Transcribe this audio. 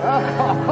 oh.